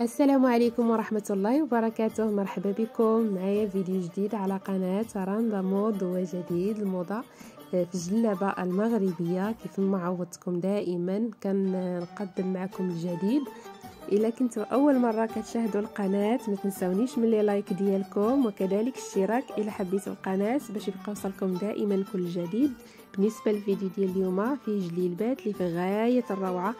السلام عليكم ورحمة الله وبركاته. مرحبا بكم معايا فيديو جديد على قناة راندا مود وجديد الموضة آه، في الجلابة المغربية. كيف ما عودتكم دائما كنقدم معكم الجديد. إلا كنتوا أول مرة كتشاهدوا القناة ما تنسونيش من les likes ديالكم وكذلك الاشتراك إلا حبيتوا القناة باش يبقى وصلكم دائما كل جديد. بالنسبة للفيديو ديال اليوم فيه جليلبات اللي في غاية الروعة.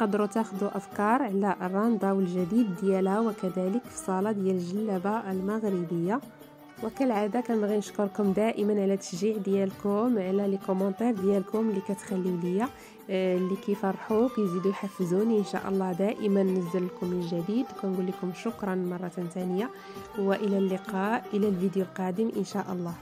تقدروا تاخذوا أفكار على الراندا والجديد ديالها وكذلك في صالة ديال الجلابة المغربية. وكالعادة كنبغي نشكركم دائما على التشجيع ديالكم على لي كومونتير ديالكم اللي كتخليو ليا آه، اللي كيفرحوا كيزيدوا يحفزوني إن شاء الله دائما ننزل لكم الجديد. كنقول لكم شكرا مرة ثانية وإلى اللقاء إلى الفيديو القادم إن شاء الله.